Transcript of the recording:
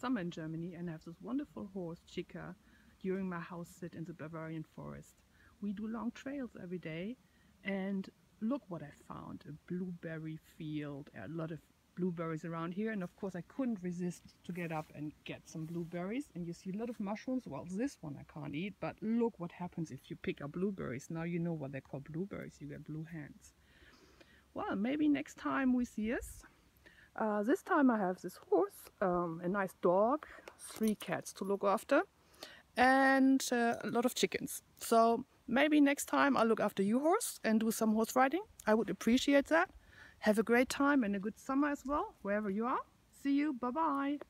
summer in Germany and I have this wonderful horse, Chica, during my house sit in the Bavarian forest. We do long trails every day and look what I found, a blueberry field, a lot of blueberries around here and of course I couldn't resist to get up and get some blueberries and you see a lot of mushrooms. Well this one I can't eat but look what happens if you pick up blueberries. Now you know what they call blueberries you get blue hands. Well maybe next time we see us uh, this time I have this horse um, a nice dog three cats to look after and uh, a lot of chickens so maybe next time I'll look after you horse and do some horse riding I would appreciate that have a great time and a good summer as well, wherever you are. See you. Bye-bye.